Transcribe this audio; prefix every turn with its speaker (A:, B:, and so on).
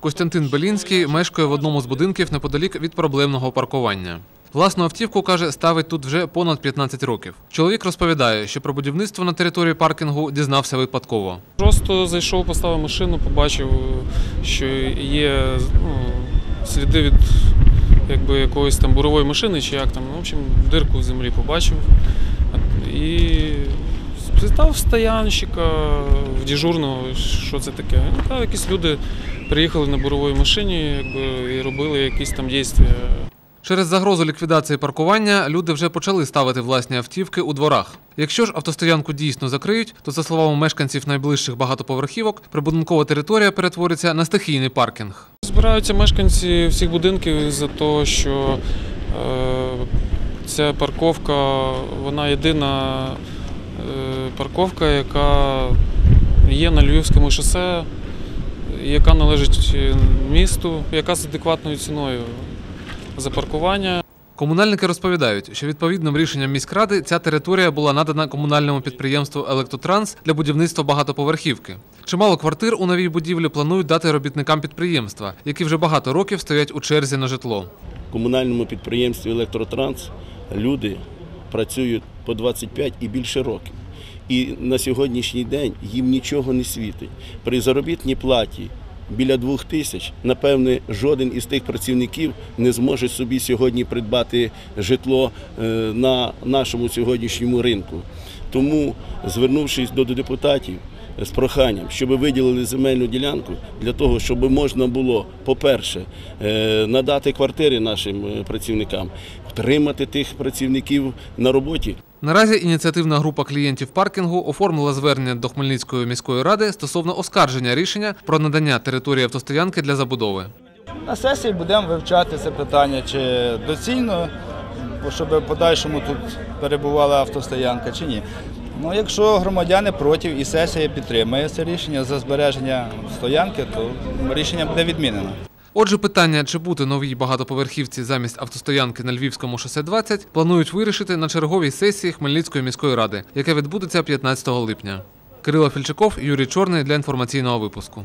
A: Костянтин Белінський мешкає в одному з будинків неподалік від проблемного паркування. Власну автівку, каже, ставить тут вже понад 15 років. Чоловік розповідає, що про будівництво на території паркінгу дізнався випадково.
B: Просто зайшов, поставив машину, побачив, що є ну, сліди від якби, якоїсь там бурової машини чи як там. Ну, в общем, дирку в землі побачив. І спитав стоянщика в дежурного, що це таке. Ну, та, якісь люди приїхали на буровій машині якби, і робили якісь там дії.
A: Через загрозу ліквідації паркування люди вже почали ставити власні автівки у дворах. Якщо ж автостоянку дійсно закриють, то за словами мешканців найближчих багатоповерхівок, прибудинкова територія перетвориться на стихійний паркінг.
B: Збираються мешканці всіх будинків за те, що е, ця парковка, вона єдина е, парковка, яка є на Львівському шосе, яка належить місту, яка з адекватною ціною за паркування.
A: Комунальники розповідають, що відповідним рішенням міськради ця територія була надана комунальному підприємству Електротранс для будівництва багатоповерхівки. Чимало квартир у новій будівлі планують дати робітникам підприємства, які вже багато років стоять у черзі на житло.
C: комунальному підприємстві Електротранс люди працюють по 25 і більше років. І на сьогоднішній день їм нічого не світить. При заробітній платі біля двох тисяч, напевне, жоден із тих працівників не зможе собі сьогодні придбати житло е, на нашому сьогоднішньому ринку. Тому, звернувшись до депутатів, з проханням, щоб виділили земельну ділянку для того, щоб можна було, по-перше, е, надати квартири нашим е, працівникам, втримати тих працівників на роботі.
A: Наразі ініціативна група клієнтів паркінгу оформила звернення до Хмельницької міської ради стосовно оскарження рішення про надання території автостоянки для забудови.
D: На сесії будемо вивчати це питання, чи доцільно, щоб в подальшому тут перебувала автостоянка чи ні. Ну, якщо громадяни проти і сесія підтримує це рішення за збереження стоянки, то рішення буде відмінено.
A: Отже, питання, чи бути новій багатоповерхівці замість автостоянки на Львівському шосе 20, планують вирішити на черговій сесії Хмельницької міської ради, яка відбудеться 15 липня. Кирило Фільчаков, Юрій Чорний для інформаційного випуску.